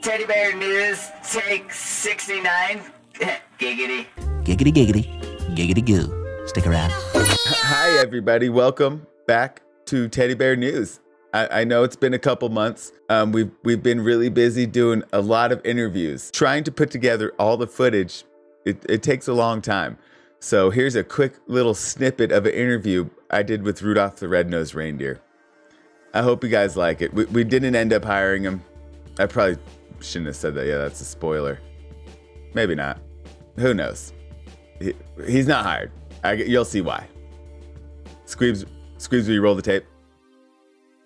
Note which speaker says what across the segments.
Speaker 1: Teddy Bear News, take 69. Giggity.
Speaker 2: Giggity giggity, giggity goo. Stick around.
Speaker 3: Hi, everybody. Welcome back to Teddy Bear News. I, I know it's been a couple months. Um, we've we've been really busy doing a lot of interviews, trying to put together all the footage. It, it takes a long time. So here's a quick little snippet of an interview I did with Rudolph the Red-Nosed Reindeer. I hope you guys like it. We, we didn't end up hiring him. I probably shouldn't have said that. Yeah, that's a spoiler. Maybe not. Who knows? He, he's not hired. I, you'll see why. Squeebs, Squeebs, will you roll the tape?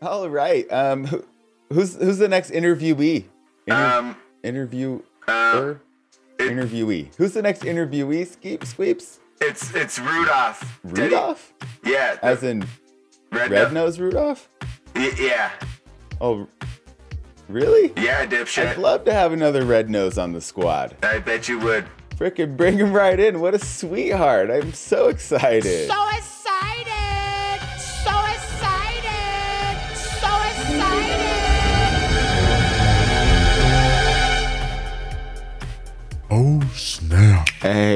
Speaker 3: All right. Um, who, who's who's the next interviewee? Inter-
Speaker 1: Um,
Speaker 3: interviewer,
Speaker 1: uh, it-
Speaker 3: interviewee. Who's the next interviewee? Skeep, Squeeps,
Speaker 1: it's it's Rudolph. Teddy-
Speaker 3: Rudolph,
Speaker 1: Yeah.
Speaker 3: as in
Speaker 1: red,
Speaker 3: red nose Rudolph.
Speaker 1: Y- Yeah.
Speaker 3: Oh, really?
Speaker 1: Yeah, dipshit.
Speaker 3: I'd love to have another red nose on the squad.
Speaker 1: I bet you would.
Speaker 3: Frickin' bring him right in. What a sweetheart. I'm so excited.
Speaker 4: So excited!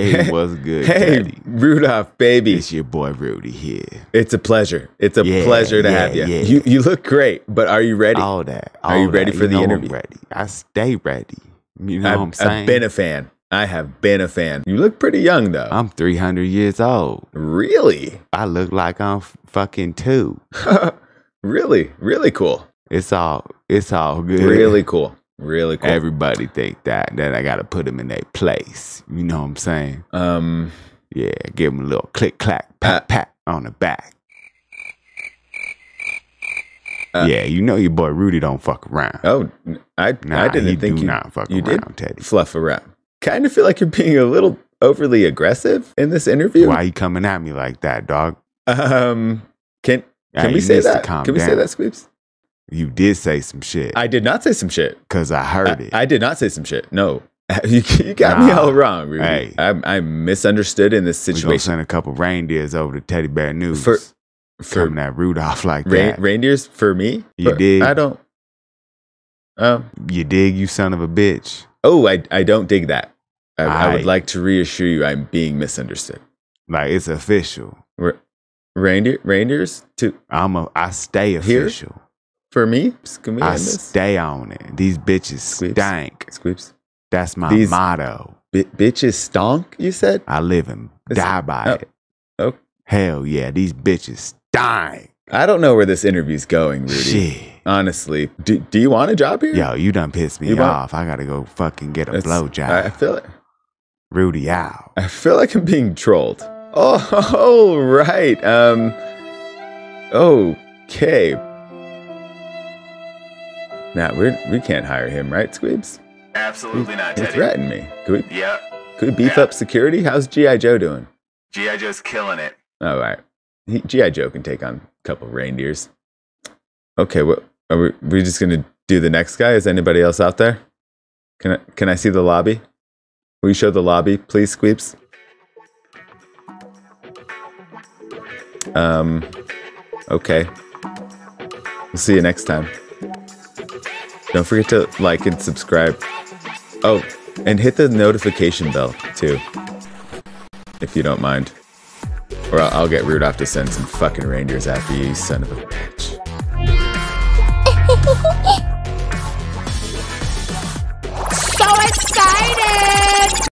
Speaker 5: Hey, what's good,
Speaker 3: Hey,
Speaker 5: Daddy?
Speaker 3: Rudolph, baby.
Speaker 5: It's your boy Rudy here.
Speaker 3: It's a pleasure. It's a
Speaker 5: Yeah,
Speaker 3: pleasure to
Speaker 5: yeah,
Speaker 3: have you.
Speaker 5: yeah.
Speaker 3: You you look great, but are you ready?
Speaker 5: All that.
Speaker 3: Are you
Speaker 5: all
Speaker 3: ready
Speaker 5: that.
Speaker 3: for the
Speaker 5: know I'm
Speaker 3: interview?
Speaker 5: ready. I stay ready. You know
Speaker 3: I've,
Speaker 5: what I'm saying?
Speaker 3: I've been a fan. I have been a fan. You look pretty young though.
Speaker 5: I'm 300 years old.
Speaker 3: really?
Speaker 5: I look like I'm fucking two.
Speaker 3: really? Really cool.
Speaker 5: It's all. It's all good.
Speaker 3: Really cool. Really cool.
Speaker 5: Everybody think that. Then I gotta put them in their place. You know what I'm saying?
Speaker 3: um
Speaker 5: Yeah. Give them a little click clack pat
Speaker 3: Uh,
Speaker 5: pat on the back.
Speaker 3: Uh,
Speaker 5: yeah, you know your boy Rudy don't fuck around.
Speaker 3: oh I
Speaker 5: Nah,
Speaker 3: I didn't think
Speaker 5: do
Speaker 3: you,
Speaker 5: not fuck
Speaker 3: you
Speaker 5: around,
Speaker 3: did
Speaker 5: Teddy.
Speaker 3: fluff around. Kind of feel like you're being a little overly aggressive in this interview.
Speaker 5: Why you coming at me like that, dog?
Speaker 3: Um can can we say that? Can we say that, Squeeps?
Speaker 5: You did say some shit.
Speaker 3: I did not say some shit.
Speaker 5: Cause I heard
Speaker 3: I,
Speaker 5: it.
Speaker 3: I did not say some shit. No. You, you got me all wrong, Rudy.
Speaker 5: Hey.
Speaker 3: I, I misunderstood in this situation.
Speaker 5: we gonna send a couple reindeers over to Teddy Bear News.
Speaker 3: For- For
Speaker 5: coming at Rudolph like
Speaker 3: Rein-
Speaker 5: that.
Speaker 3: reindeers for me?
Speaker 5: You
Speaker 3: But
Speaker 5: dig?
Speaker 3: I don't. Oh,
Speaker 5: You dig, you son of a bitch.
Speaker 3: oh, I I don't dig that. I, I would like to reassure you, I'm being misunderstood.
Speaker 5: Like it's official.
Speaker 3: Re- reindeer reindeers to
Speaker 5: I'm a. I stay
Speaker 3: Here? For me.
Speaker 5: I stay on it. These bitches
Speaker 3: Squeeps.
Speaker 5: stank.
Speaker 3: Squeeps.
Speaker 5: That's my
Speaker 3: These-
Speaker 5: motto.
Speaker 3: B- bitches stonk. You said.
Speaker 5: I live and
Speaker 3: Is-
Speaker 5: die by
Speaker 3: oh,
Speaker 5: it.
Speaker 3: oh.
Speaker 5: Hell yeah, these bitches stank.
Speaker 3: I don't know where this interview's going, Rudy.
Speaker 5: Shit.
Speaker 3: Honestly, do, do you want a job here?
Speaker 5: Yo, you done pissed me
Speaker 3: You want-
Speaker 5: off. I gotta go fucking get a
Speaker 3: It's-
Speaker 5: blowjob.
Speaker 3: I, feel it.
Speaker 5: Rudy out.
Speaker 3: I feel like I'm being trolled. Oh, oh right. Um. Okay. Now we we can't hire him, right, Squeebs?
Speaker 1: Absolutely not,
Speaker 3: He threatened me. Could we
Speaker 1: Yep.
Speaker 3: could we beef
Speaker 1: Yeah.
Speaker 3: up security? How's GI Joe doing?
Speaker 1: G.I. Joe's killing it.
Speaker 3: All right. GI Joe can take on a couple reindeers. Okay. What are we? We just gonna do the next guy? Is anybody else out there? Can I can I see the lobby? Will you show the lobby, please, Squeeps? Um. Okay. We'll see you next time. Don't forget to like and subscribe. Oh, and hit the notification bell too, if you don't mind. Or I'll, I'll get Rudolph to send some fucking reindeers after you, son of a bitch.